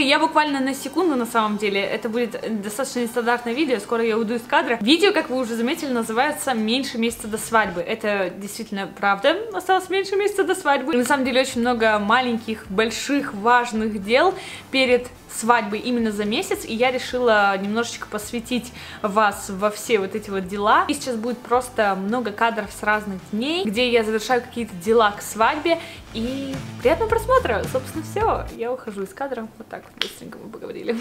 я буквально на секунду на самом деле, это будет достаточно нестандартное видео, скоро я уйду из кадра. Видео, как вы уже заметили, называется «Меньше месяца до свадьбы». Это действительно правда, осталось меньше месяца до свадьбы. И на самом деле очень много маленьких, больших, важных дел перед свадьбы именно за месяц, и я решила немножечко посвятить вас во все вот эти вот дела. И сейчас будет просто много кадров с разных дней, где я завершаю какие-то дела к свадьбе, и приятного просмотра! Собственно, все, я ухожу из кадра, вот так вот быстренько мы поговорили.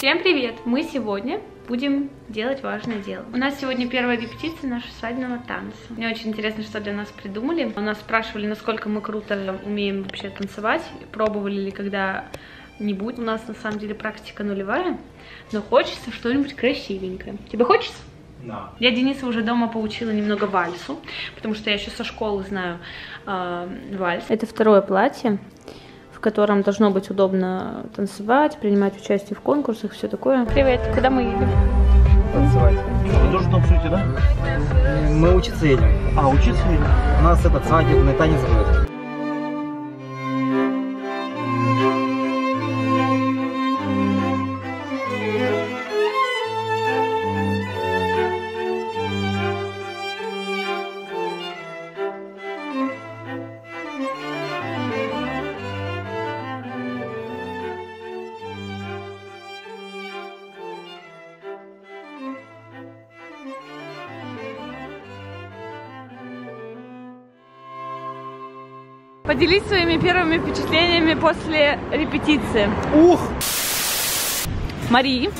Всем привет! Мы сегодня будем делать важное дело. У нас сегодня первая репетиция нашего свадебного танца. Мне очень интересно, что для нас придумали. У нас спрашивали, насколько мы круто умеем вообще танцевать, пробовали ли когда не будет. У нас на самом деле практика нулевая, но хочется что-нибудь красивенькое. Тебе хочется? Да. Я Дениса уже дома поучила немного вальсу, потому что я еще со школы знаю э, вальс. Это второе платье, в котором должно быть удобно танцевать, принимать участие в конкурсах, все такое. Привет, куда мы едем? Танцевать. Вы тоже танцуете, да? Мы учиться едем. А, учиться едем? У нас этот свадебный танец будет. Поделись своими первыми впечатлениями после репетиции. Ух! Мари,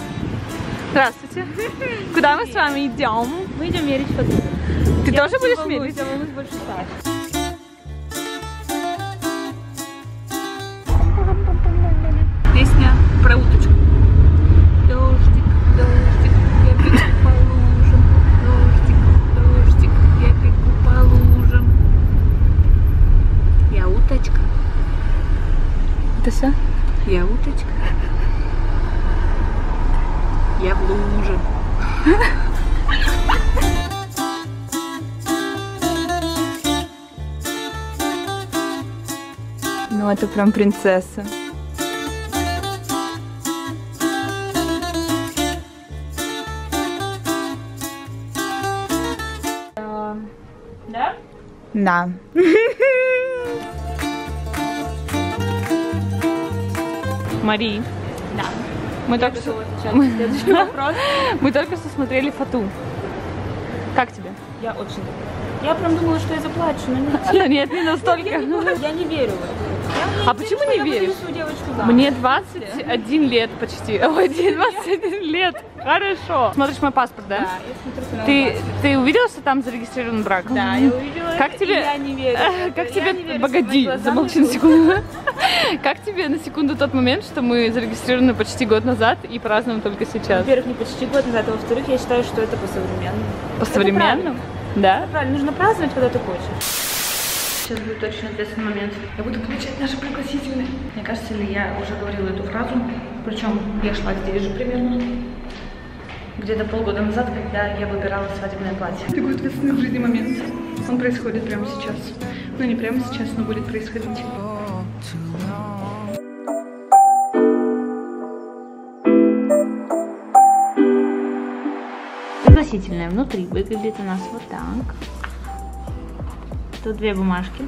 здравствуйте. Куда мы с вами идем? Мы идем мерить фоту. Ты Я тоже будешь волнуюсь, мерить? Я волнуюсь больше Саши. Это прям принцесса. Да? Да. Мари. Да. Мы только что... Мы... Мы только что смотрели фату. Как тебе? Я очень люблю. Я прям думала, что я заплачу, но нет. Нет, не настолько. Я не верю в это. А почему не веришь? Мне 21 лет почти. Ой, 21 лет. Хорошо. Смотришь мой паспорт, Да, да? я смотрю твой Ты, ты увидела, что там зарегистрирован брак? Да, я увидела Как тебе- я не верю. Как тебе... Погоди, замолчи на секунду. Как тебе на секунду тот момент, что мы зарегистрированы почти год назад и празднуем только сейчас? Во-первых, не почти год назад, а во-вторых, я считаю, что это по-современному. По современному? Да? Правильно, нужно праздновать, когда ты хочешь. Сейчас будет очень ответственный момент. Я буду включать наши пригласительные. Мне кажется, ли я уже говорила эту фразу, причем я шла здесь же примерно. Где-то полгода назад, когда я выбирала свадебное платье. Такой ответственный в жизни момент. Он происходит прямо сейчас. Ну не прямо сейчас, но будет происходить. Пригласительное внутри выглядит у нас вот так. Тут две бумажки.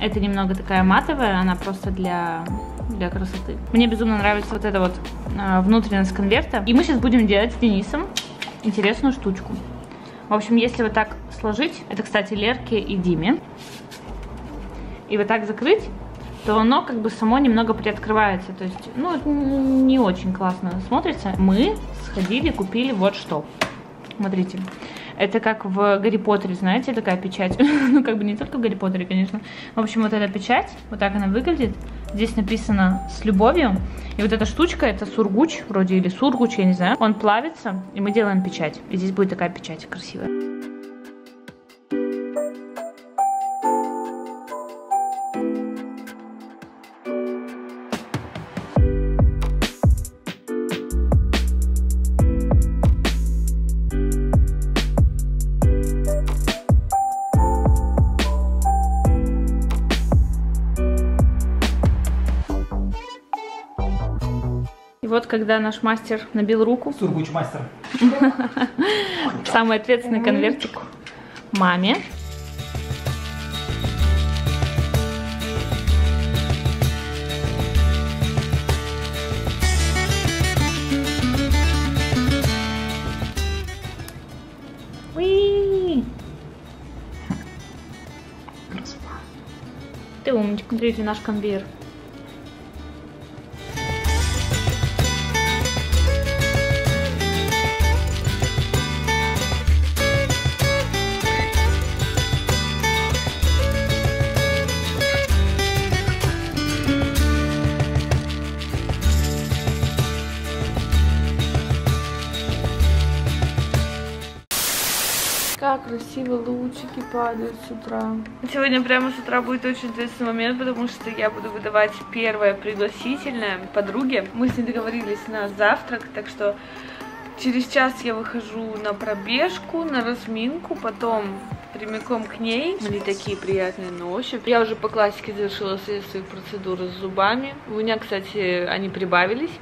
Это немного такая матовая, она просто для, для красоты. Мне безумно нравится вот эта вот а, внутренность конверта. И мы сейчас будем делать с Денисом интересную штучку. В общем, если вот так сложить, это, кстати, Лерке и Диме, и вот так закрыть, то оно как бы само немного приоткрывается. То есть, ну, не очень классно смотрится. Мы сходили, купили вот что. Смотрите. Это как в Гарри Поттере, знаете, такая печать. ну, как бы не только в Гарри Поттере, конечно. В общем, вот эта печать, вот так она выглядит. Здесь написано «с любовью». И вот эта штучка, это сургуч, вроде, или сургуч, я не знаю. Он плавится, и мы делаем печать. И здесь будет такая печать красивая. Когда наш мастер набил руку, Сургуч мастер. самый ответственный конвертик маме. Ты умничка, смотрите наш конвейер. Красиво лучики падают с утра. Сегодня прямо с утра будет очень ответственный момент, потому что я буду выдавать первое пригласительное подруге. Мы с ней договорились на завтрак, так что через час я выхожу на пробежку, на разминку, потом прямиком к ней. Они такие приятные на ощупь. Я уже по классике завершила все свои процедуры с зубами. У меня, кстати, они прибавились.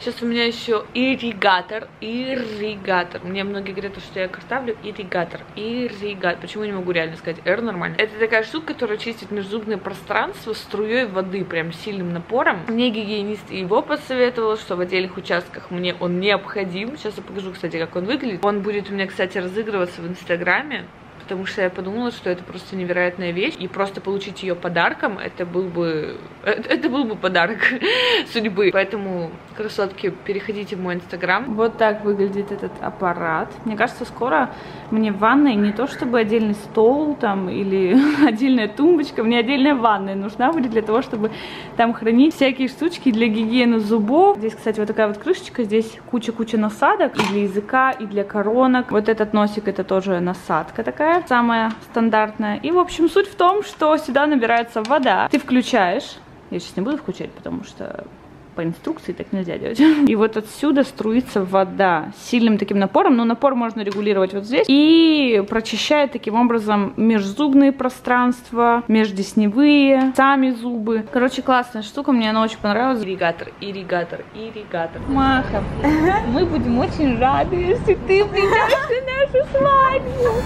Сейчас у меня еще ирригатор, ирригатор. Мне многие говорят, что я картавлю ирригатор, ирригатор. Почему не могу реально сказать R нормально? Это такая штука, которая чистит межзубное пространство струей воды, прям сильным напором. Мне гигиенист его посоветовал, что в отдельных участках мне он необходим. Сейчас я покажу, кстати, как он выглядит. Он будет у меня, кстати, разыгрываться в Инстаграме потому что я подумала, что это просто невероятная вещь, и просто получить ее подарком, это был бы, это, это был бы подарок судьбы. Поэтому, красотки, переходите в мой инстаграм. Вот так выглядит этот аппарат. Мне кажется, скоро мне в ванной не то чтобы отдельный стол там или отдельная тумбочка, мне отдельная ванная нужна будет для того, чтобы там хранить всякие штучки для гигиены зубов. Здесь, кстати, вот такая вот крышечка, здесь куча-куча насадок и для языка, и для коронок. Вот этот носик, это тоже насадка такая самая стандартная. И, в общем, суть в том, что сюда набирается вода. Ты включаешь. Я сейчас не буду включать, потому что по инструкции так нельзя делать. И вот отсюда струится вода с сильным таким напором, но напор можно регулировать вот здесь. И прочищает таким образом межзубные пространства, междесневые, сами зубы. Короче, классная штука, мне она очень понравилась. Ирригатор, ирригатор, ирригатор. Маха, мы будем очень рады, если ты придешь на нашу свадьбу.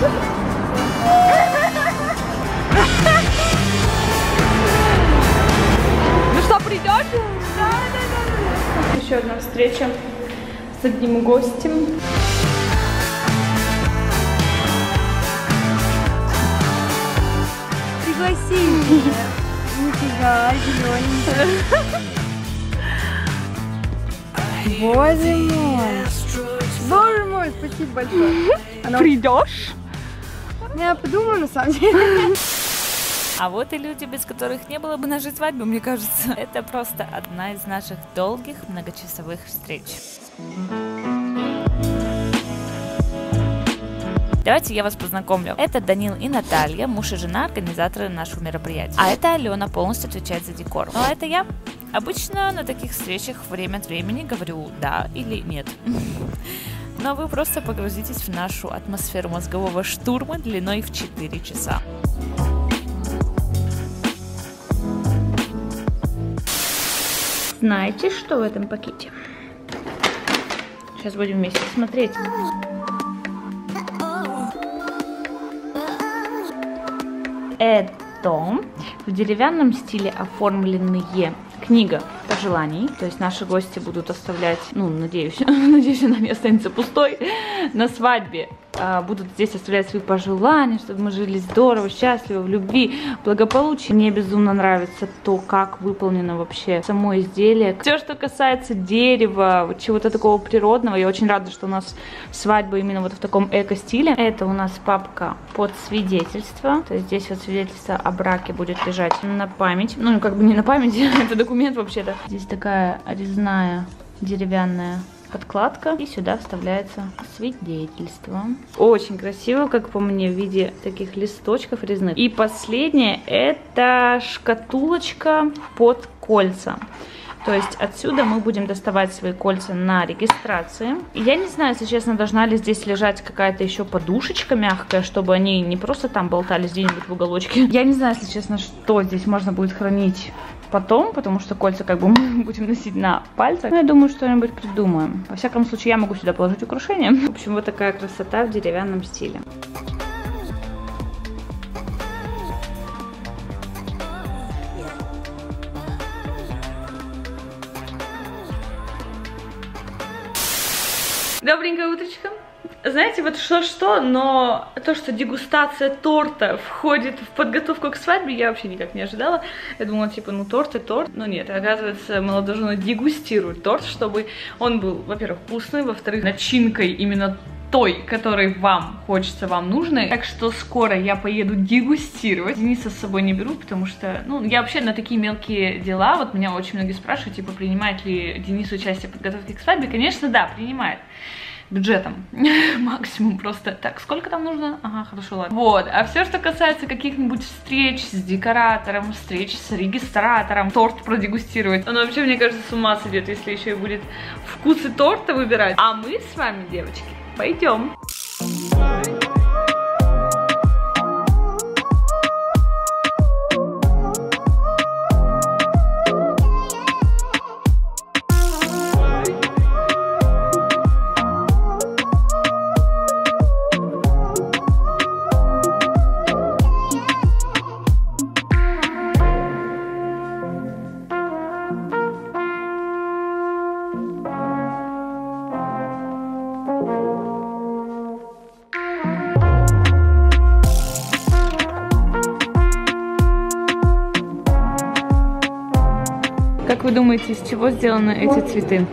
Ну придешь? Да, да, да. Еще одна встреча с одним гостем. Пригласи меня. Нифига, зелененькая. Боже мой. Боже мой, спасибо большое. Она- Придешь? Я подумаю, на самом деле. А вот и люди, без которых не было бы нашей свадьбы, мне кажется. Это просто одна из наших долгих многочасовых встреч. Давайте я вас познакомлю. Это Данил и Наталья, муж и жена, организаторы нашего мероприятия. А это Алена, полностью отвечает за декор. Ну а это я. Обычно на таких встречах время от времени говорю да или нет. Но вы просто погрузитесь в нашу атмосферу мозгового штурма длиной в 4 часа. Знаете, что в этом пакете? Сейчас будем вместе смотреть. Это в деревянном стиле оформленные книга пожеланий. То есть наши гости будут оставлять, ну, надеюсь, надеюсь, она не останется пустой на свадьбе. а, Будут здесь оставлять свои пожелания, чтобы мы жили здорово, счастливо, в любви, благополучии. Мне безумно нравится то, как выполнено вообще само изделие. Все, что касается дерева, чего-то такого природного, я очень рада, что у нас свадьба именно вот в таком эко-стиле. Это у нас папка под свидетельство. То есть здесь вот свидетельство о браке будет лежать на память. Ну, как бы не на память, это документ вообще-то. Здесь такая резная деревянная подкладка и сюда вставляется свидетельство. Очень красиво, как по мне, в виде таких листочков резных. И последнее это шкатулочка под кольца. То есть отсюда мы будем доставать свои кольца на регистрации. Я не знаю, если честно, должна ли здесь лежать какая-то еще подушечка мягкая, чтобы они не просто там болтались где-нибудь в уголочке. Я не знаю, если честно, что здесь можно будет хранить потом, потому что кольца как бы мы будем носить на пальцах. Но я думаю, что-нибудь придумаем. Во всяком случае, я могу сюда положить украшения. В общем, вот такая красота в деревянном стиле. Добренькое утречко. Знаете, вот что-что, но то, что дегустация торта входит в подготовку к свадьбе, я вообще никак не ожидала. Я думала, типа, ну торт и торт. Но нет, оказывается, молодожены дегустируют торт, чтобы он был, во-первых, вкусный, во-вторых, начинкой именно той, которой вам хочется, вам нужно. Так что скоро я поеду дегустировать. Дениса с собой не беру, потому что, ну, я вообще на такие мелкие дела, вот меня очень многие спрашивают, типа, принимает ли Денис участие в подготовке к свадьбе. Конечно, да, принимает бюджетом максимум просто. Так, сколько там нужно? Ага, хорошо, ладно. Вот, а все, что касается каких-нибудь встреч с декоратором, встреч с регистратором, торт продегустировать, он вообще, мне кажется, с ума сойдет, если еще и будет вкусы торта выбирать. А мы с вами, девочки, пойдем. Как думаете, из чего сделаны эти цветы?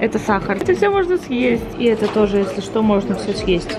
Это сахар. Это все можно съесть. И это тоже, если что, можно все съесть.